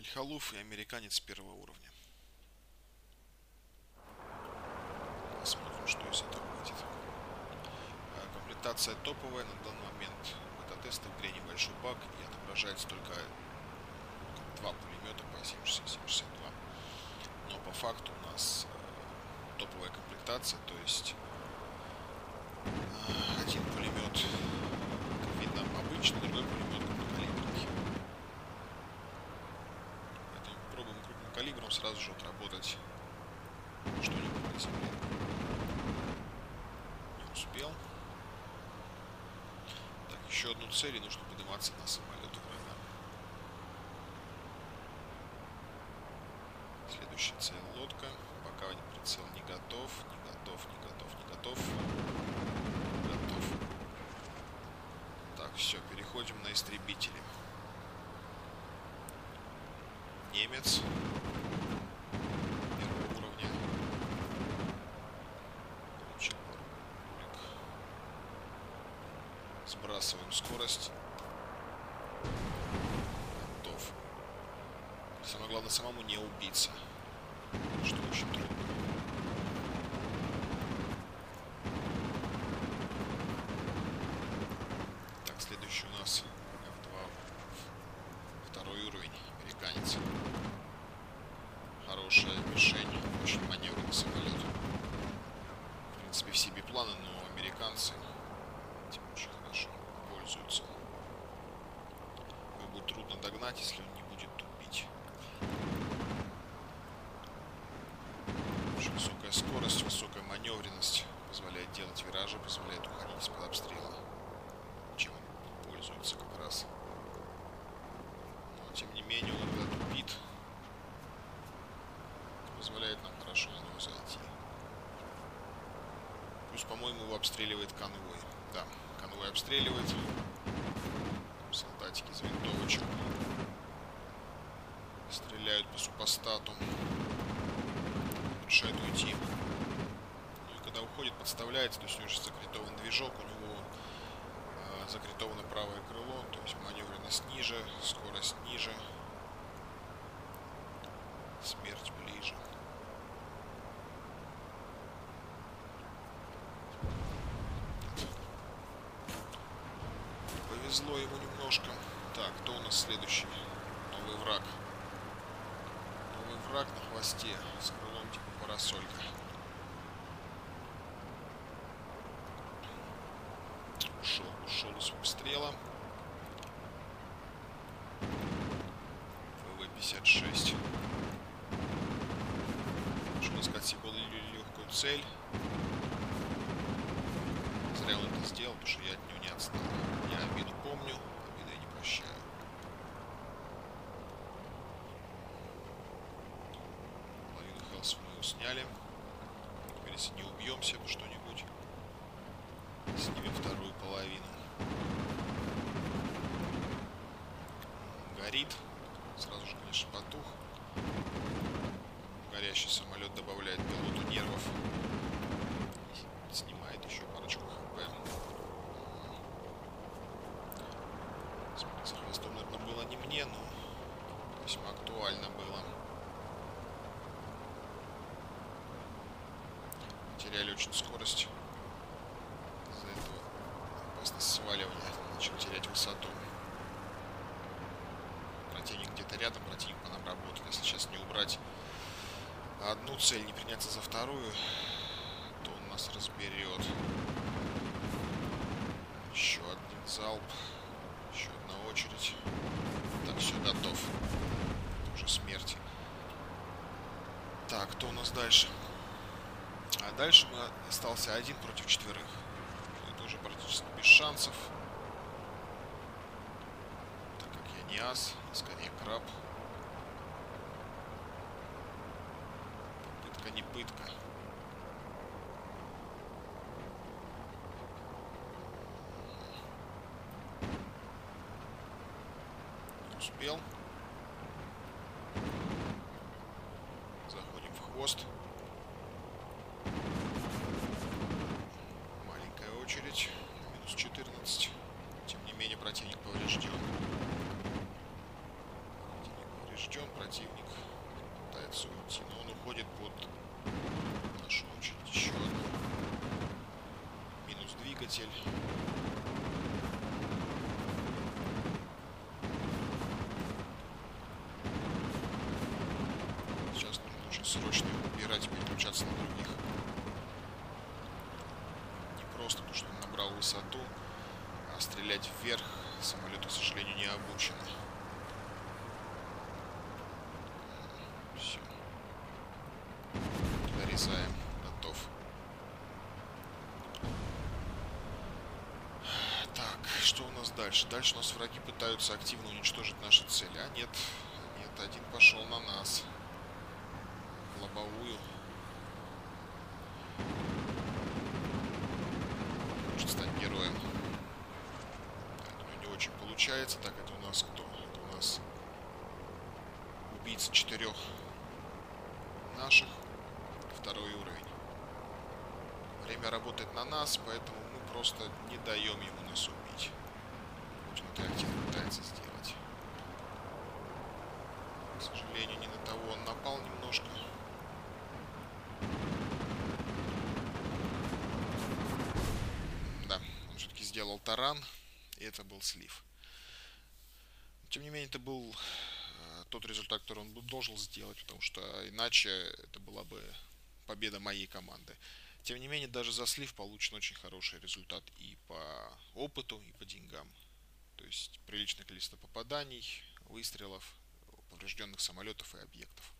Эльхалуф и американец первого уровня. Посмотрим, что из этого выйдет. А, комплектация топовая. На данный момент бета-теста в игре небольшой баг и отображается только два пулемета по 762. Но по факту у нас э, топовая комплектация, то есть э, один пулемет, сразу же отработать что-нибудь. Не успел. Так, еще одну цель и нужно подниматься на самолет. Следующая цель лодка. Пока прицел не готов, не готов, не готов, не готов. Готов. Так, все, переходим на истребители. Немец. Сбрасываем скорость. Готов. Самое главное самому не убиться. Что очень трудно. Так, следующий у нас F2. Второй уровень. Американец. Хорошая мишень. Очень маневренный самолет. В принципе, все бипланы, но американцы этим очень хорошо пользуются. Его будет догнать, если он не будет тупить. Высокая скорость, высокая маневренность позволяет делать виражи, позволяет уходить из-под обстрела. Чем он пользуется как раз. Но тем не менее он иногда тупит. Позволяет нам хорошо на него зайти. Плюс, по-моему, его обстреливает конвой. Да, конвой обстреливает. Солдатики из винтовочек. Стреляют по супостату. Решает уйти. Ну и когда уходит, подставляется, то есть у него же закритован движок, у него э, закритовано правое крыло, то есть маневренность ниже, скорость ниже, смерть ближе. Повезло ему немножко. Так, кто у нас следующий? Новый враг. Враг на хвосте с крылом типа парасолька. Ушел, ушел из обстрела. ВВ-56. Нужно искать себе легкую цель. Зря он это сделал, потому что я от него не отстал. Я обиду помню, обиды я не прощаю. Половину хелс мы его сняли. Если не убьемся что-нибудь, Теряли очень скорость. Из-за этого опасность сваливания. Начал терять высоту. Противник где-то рядом, противник по нам работает. Если сейчас не убрать одну цель, не приняться за вторую, то он нас разберет. Еще один залп. Еще одна очередь. Так, все, готов. Это уже смерть. Так, кто у нас дальше? Дальше мы остался один против четверых. Это уже практически без шансов. Так как я не ас, а скорее краб. Попытка не пытка. Успел. Заходим в хвост. Очередь. Минус 14. Тем не менее, противник поврежден. Противник поврежден, противник пытается уйти, но он уходит под нашу очередь. Еще одну. Минус двигатель. Сейчас нужно очень срочно убирать, переключаться на других. Не просто то, что он набрал высоту, а стрелять вверх самолету, к сожалению, не обучены. Все. Дорезаем. Готов. Так, что у нас дальше? Дальше у нас враги пытаются активно уничтожить наши цели. А нет, нет, один пошел на нас. Лобовую. Может стать героем. Так, у него не очень получается. Так, это у нас кто? Это у нас убийца четырех наших. Второй уровень. Время работает на нас, поэтому мы просто не даем ему нас убить. Хоть он это активно пытается сделать. К сожалению, не на того он напал немножко. Да, сделал таран, и это был слив. Тем не менее, это был э, тот результат, который он должен сделать, потому что иначе это была бы победа моей команды. Тем не менее, даже за слив получен очень хороший результат и по опыту, и по деньгам. То есть приличное количество попаданий, выстрелов, поврежденных самолетов и объектов.